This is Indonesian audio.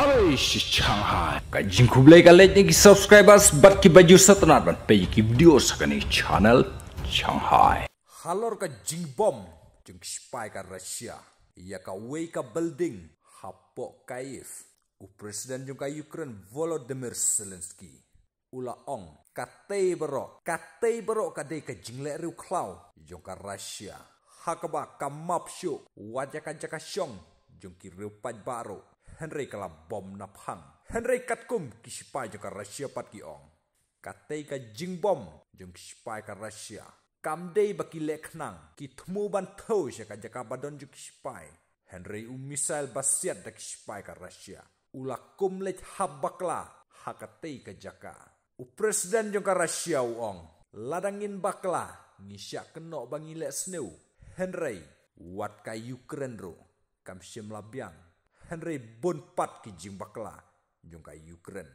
अरे Shanghai. Jingkublai ka let ni subscribers bat ki baju satnat ban pe ki video sakani channel Shanghai. Halor ka jingbom jing spy ka Russia. Ya ka wei ka building. Hapo kaif u presiden jung ka Ukraine Volodymyr Zelensky. Ula ong ka tei bero ka tei bero ka de ka jingle riu klau. Jung ka Russia. Hakaba ka map shu wajah ka jaka shong jung ki baro Henry kala bom na phang Henry kat kum ki spy jung ka Russia pat ki ong. Ka tei ka jingbom jung spy ka Russia. Kam dei baki lek nang ki thmu ban tho she ka jaka badon juk spy henry u misal basiat dak spy ka russia. Ula kum let habakla hakatei ka jaka. U presiden jong ka russia uong ladangin bakla ngisya keno bangi lek sneu henry wat ka ukraine ro kam shem labiang Henry Bonpat ki jimbakla jungka Ukraine.